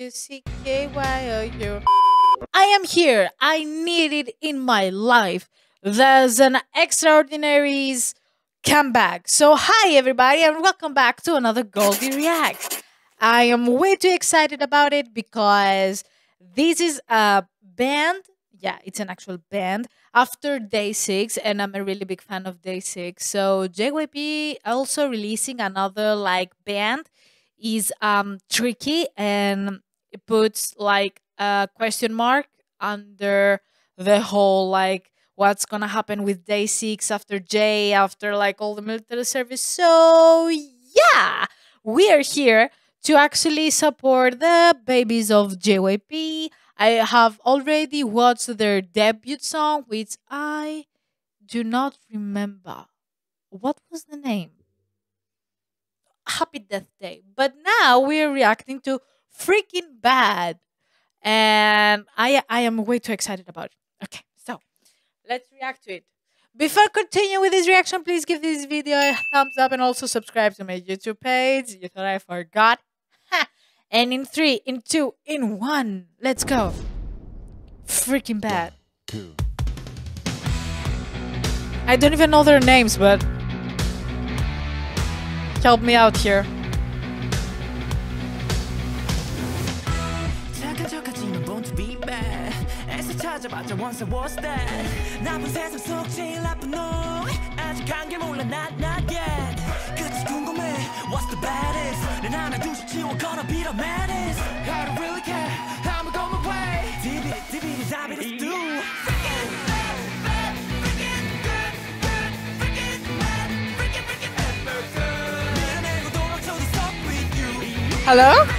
U C K Y O U. I am here. I need it in my life. There's an extraordinaries comeback. So, hi everybody, and welcome back to another Goldie React. I am way too excited about it because this is a band. Yeah, it's an actual band after DAY6, and I'm a really big fan of DAY6. So JYP also releasing another like band is um tricky and it puts like a question mark under the whole like what's gonna happen with DAY6 after J after like all the military service. So yeah, we are here to actually support the babies of JYP. I have already watched their debut song, which I do not remember. What was the name? Happy Death Day. But now we're reacting to Freaking Bad. And I I am way too excited about it. Okay, so let's react to it. Before continuing with this reaction, please give this video a thumbs up and also subscribe to my YouTube page. You thought I forgot? And in three, in two, in one, let's go. Freaking bad. I don't even know their names, but help me out here. 찾아봤자 once I was that 나쁜 세상 속 제일 나쁜 놈 아직 한게 몰라 not not yet 끝이 궁금해 what's the baddest 난 하나 둘씩 치워 gonna be the maddest I don't really care I'ma go my way 디비리 디비리 다비리 do 밀어내고 도망쳐도 stop with you Hello?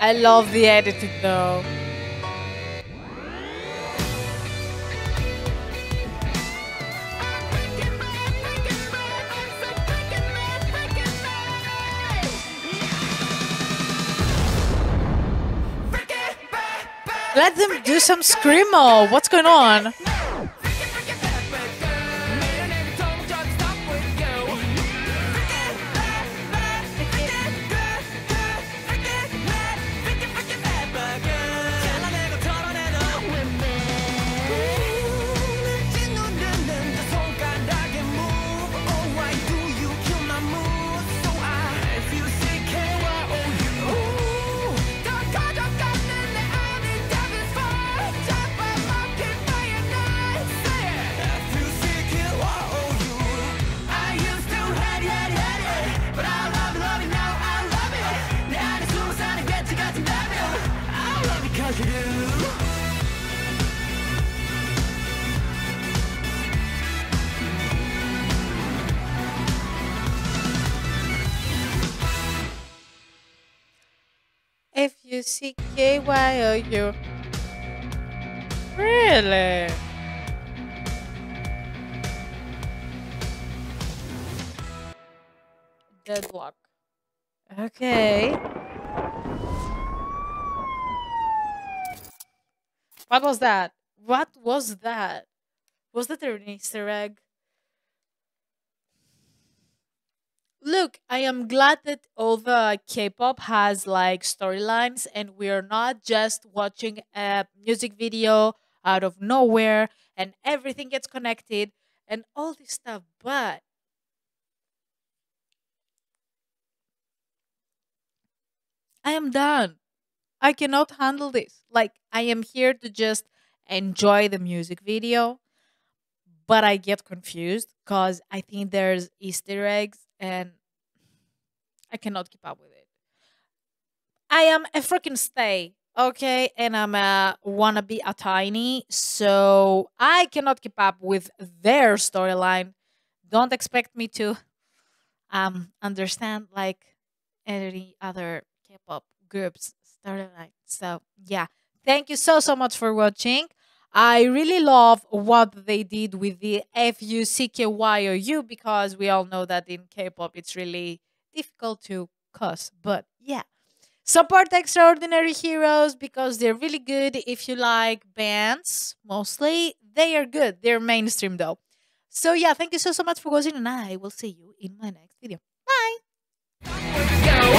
I love the editing though. Let them do some screamo. What's going on? C K Y O U. Really? Deadlock. Okay. What was that? What was that? Was that an Easter egg? Look, I am glad that all the K-pop has like storylines and we're not just watching a music video out of nowhere and everything gets connected and all this stuff, but I am done. I cannot handle this. Like I am here to just enjoy the music video, but I get confused cuz I think there's easter eggs and I cannot keep up with it. I am a freaking stay, okay, and I'm a wanna be a tiny, so I cannot keep up with their storyline. Don't expect me to um understand like any other K-pop groups storyline. So yeah, thank you so so much for watching. I really love what they did with the F U C K Y O U because we all know that in K pop it's really difficult to cuss. But yeah, support Xdinary Heroes because they're really good if you like bands mostly. They are good, they're mainstream though. So yeah, thank you so, so much for watching and I will see you in my next video. Bye!